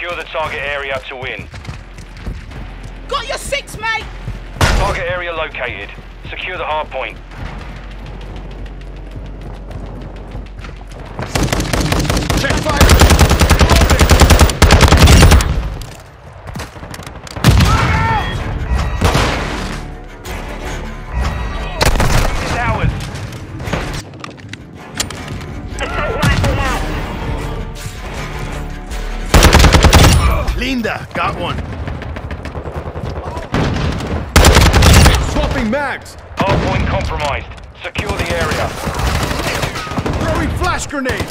Secure the target area to win. Got your six, mate! Target area located. Secure the hard point. Linda, got one. Swapping mags. Hard point compromised. Secure the area. Throwing flash grenade.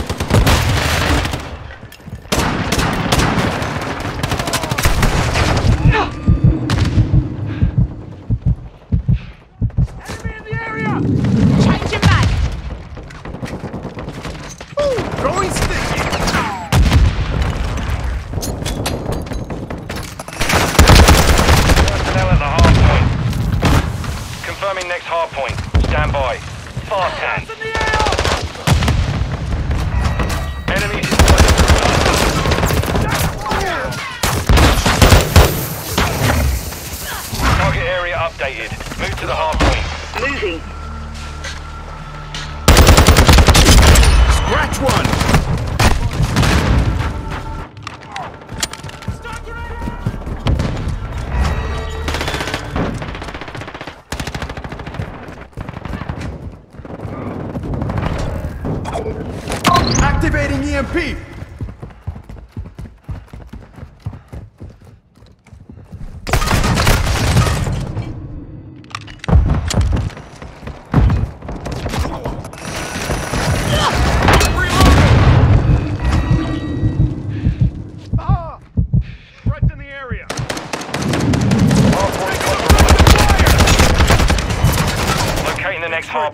Changing back! Throwing stick. Personnel at the hard point. Confirming next hard point. Stand by. Fast hand. Enemies inside the Target area updated. Move to the hard point. Moving.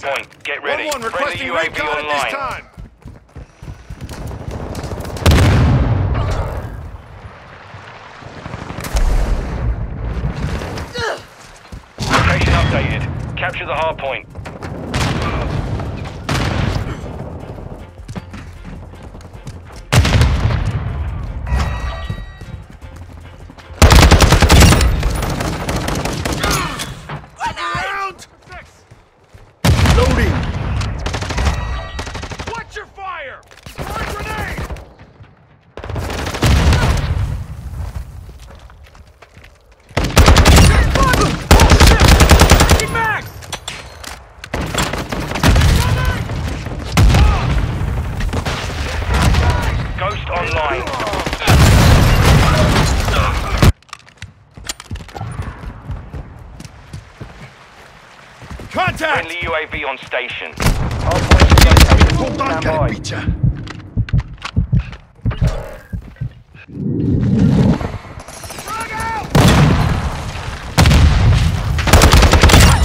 Point. Get ready. One, one Friendly requesting UAV recon at this online. time. Location updated. Capture the hard point. Contact. Friendly UAV on station. Hard point. Hold on, Stand gotta beat ya.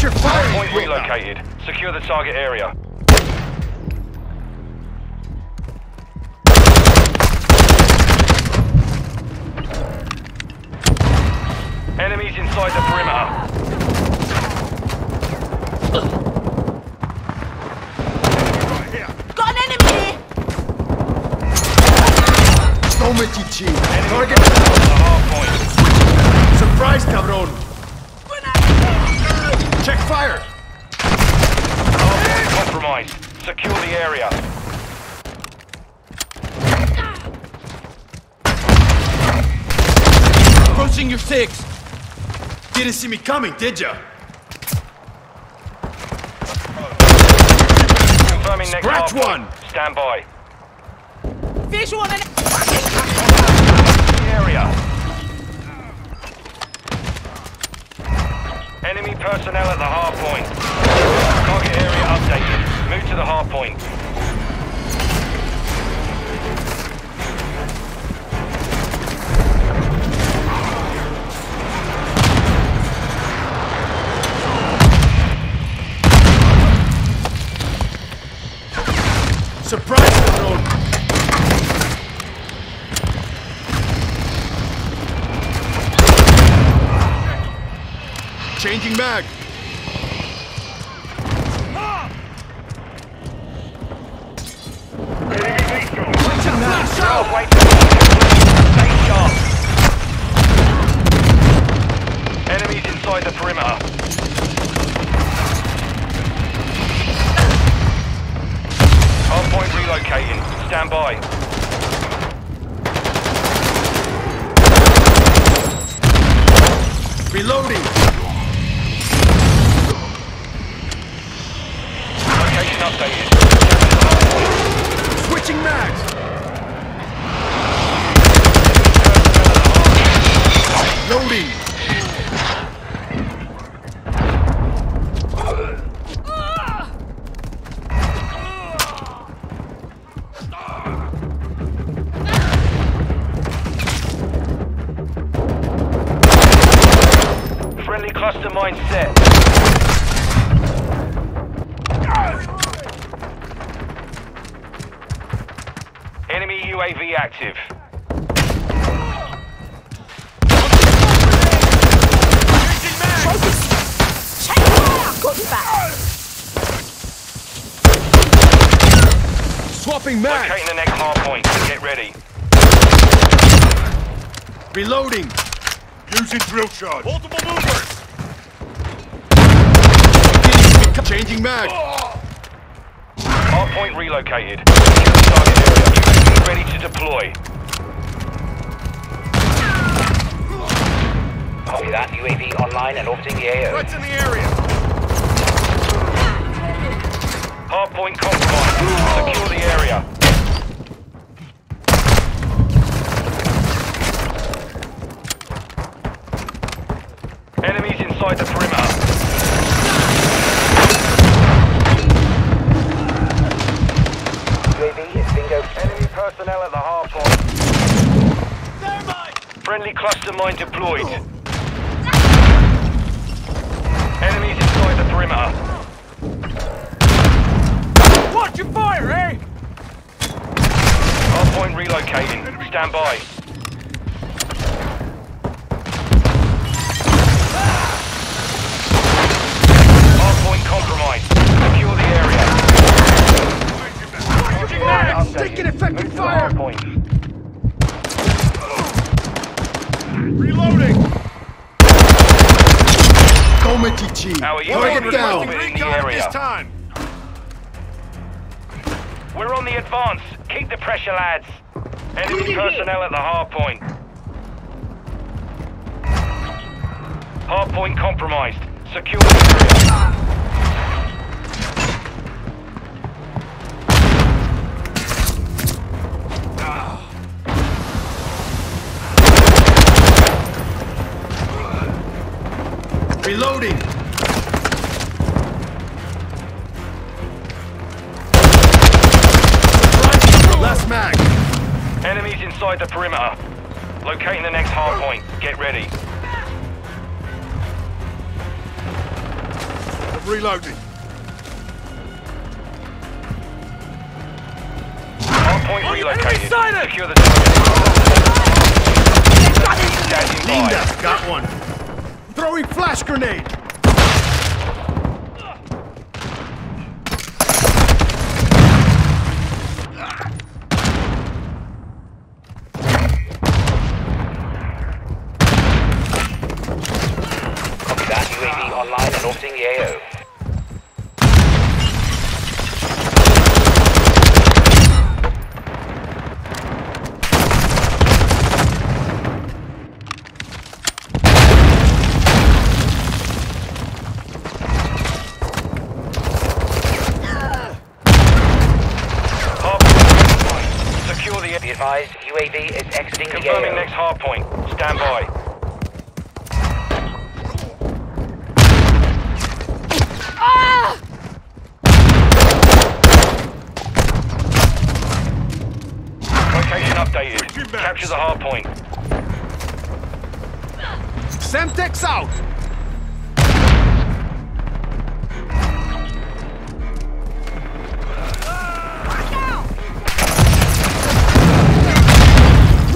Your fire. Point relocated. Secure the target area. No me. Enemy Target. the hard point. Surprise, cabron. Check fire. Hardpoint compromised. Secure the area. Approaching your six. Didn't see me coming, did ya? Confirming Scratch hard one. Stand by. Visual on an... area. Enemy personnel at the hard point. Target area updated. Move to the hard point. Surprise, cabron. Changing mag. Enemy visual. Flash halfway to Stay. Enemies inside the perimeter. Hardpoint relocating. Stand by. Reloading! Switching mags! Loading! Friendly cluster mine set. UAV active. Check fire! Got you back. Swapping mags! Locating the next hard point. Get ready. Reloading! Using drill charge. Multiple movers. Changing mag! Hard point relocated. Secure the target area. UAV ready to deploy. Copy that. UAV online and orbiting the AO. Threats in the area. Hard point compromised. Secure the area. Enemies inside the perimeter. Friendly cluster mine deployed. Enemies inside the perimeter. Watch your fire, eh? Hard point relocating. Stand by. Hard point compromised. Secure the area. Changing mags. Taking effective Move to the hard fire! Reloading. Go, Metici! Our Target UAV down! in the card this time. We're on the advance. Keep the pressure, lads. Enemy personnel at the hard point. Hard point compromised. Secure the area. Reloading! Last mag! Enemies inside the perimeter. Locating the next hard point. Get ready. Reloading. Hard point relocated. Secure the target. Linda! Got one! Throwing flash grenade! Copy that. UAV online and orbiting the AO. Hard point compromised. Secure the Be advised, UAV is exiting the Confirming AO. next hard point. Stand by. Location updated. Switching backs. Capture the hard point. Semtex out!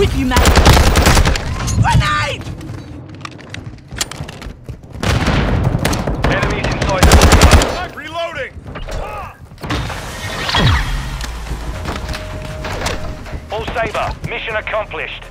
With you, mate. Grenade! Enemies inside perimeter. Reloading. All Saber, mission accomplished.